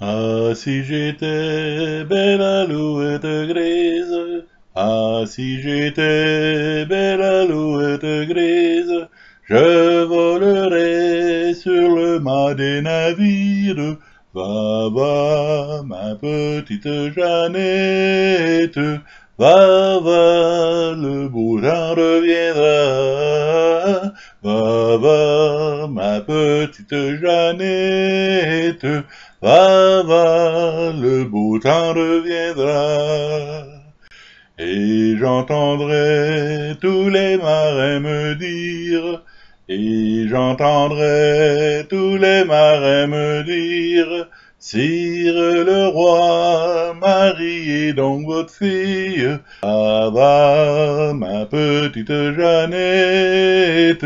Ah, si j'étais belle alouette grise, ah, si j'étais belle alouette grise, je volerais sur le mât des navires. Va, va, ma petite Jeannette, va, va, le beau temps reviendra. Va, va, ma petite Jeannette, va, va, le beau temps reviendra. Et j'entendrai tous les marins me dire, et j'entendrai tous les marins me dire, Sire le roi, mariez donc votre fille, va, va, ma petite Jeannette,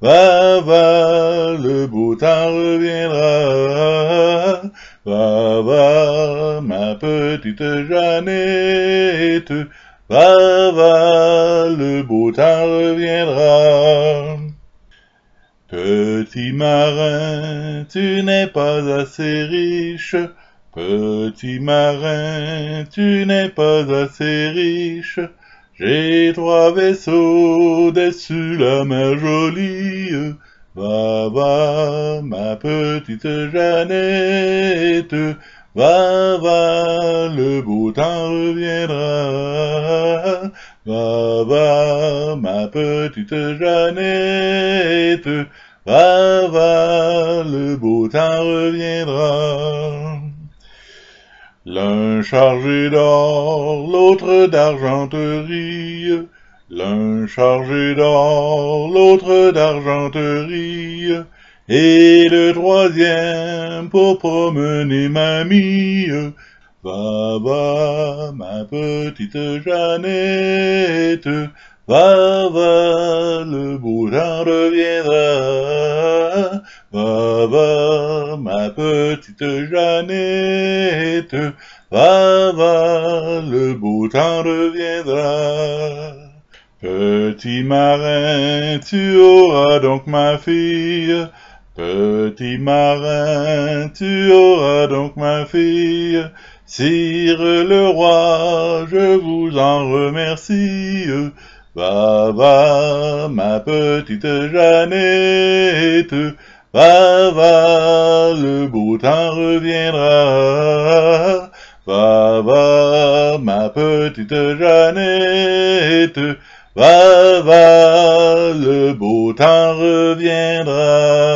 va, va, le beau temps reviendra, va, va, ma petite Jeannette, va, va, le beau temps reviendra. Petit marin, tu n'es pas assez riche, petit marin, tu n'es pas assez riche, j'ai trois vaisseaux dessus la mer jolie, va, va, ma petite Jeannette, va, va, le beau temps reviendra, va, va, ma petite Jeannette, va, va, le beau temps reviendra. L'un chargé d'or, l'autre d'argenterie, l'un chargé d'or, l'autre d'argenterie, et le troisième pour promener mamie. Va, va, ma petite Jeannette, va, va, le temps reviendra. Va, va, ma petite Jeannette, va, va, le beau reviendra. Petit marin, tu auras donc ma fille, Petit marin, tu auras donc ma fille, Sire le roi, je vous en remercie. Va, va, ma petite Jeannette, va, va, le beau temps reviendra. Va, va, ma petite Jeannette, va, va, le beau temps reviendra.